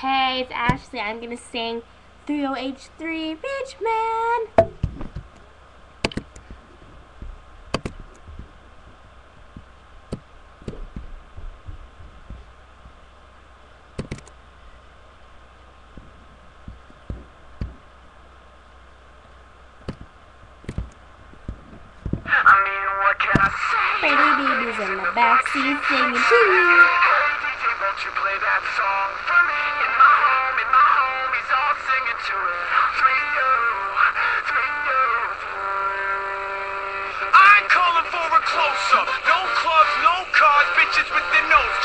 Hey, it's Ashley. I'm gonna sing 3OH!3 Rich Man. I mean, what can I say? Pretty babies in the backseat singing to you. Won't you play that song for me? In my home, in my home, he's all singing to it. Three oh, three oh, three. I ain't calling for a close-up. No clubs, no cars, bitches with their nose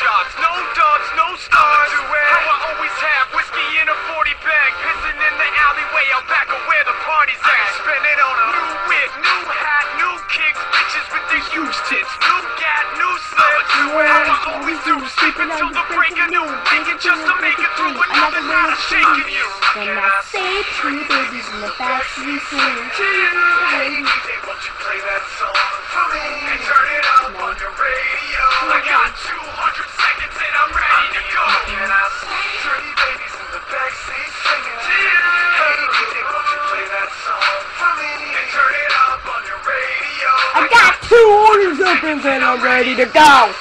always do, sleeping until the break of noon, thinking just to make it through another night of shaking you. Then I say three babies in the backseat singing to you. Hey, won't you play that song for me? And turn it up on your radio. I got 200 seconds and I'm ready to go. Can I see three babies in the backseat singing? Hey, won't you play that song for me? And turn it up on your radio. I got 200 seconds and I'm ready to go.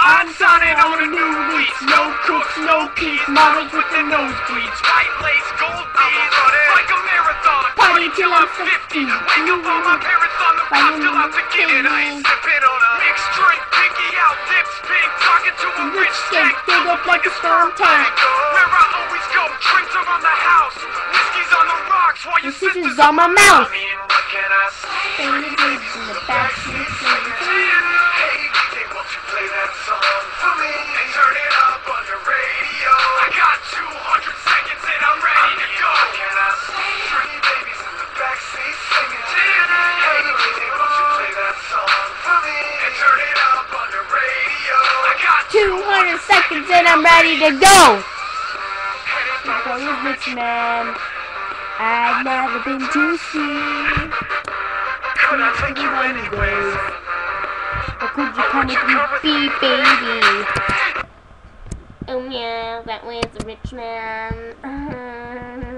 I'm signing on a new lease. No cooks, no keys. Models with the nosebleeds. White lace, gold beads. Like a marathon. Party till I'm 50. Wake up all my parents on the roof till I'm beginning. I ain't sipping on a mixed drink. Pinky out, lips pink. Talking to a rich skank. big up like a sperm tank. Where I always go. Drinks around the house. Whiskey's on the rocks while your sister's on my mouth. I mean, what can I say? Babies in the backseat 200 seconds and I'm ready to go. Headed Here for goes Rich Man. I've never been to sea. Could I take you anyways? Or could you come with me, baby? Oh yeah, that way it's a rich man. Uh-huh.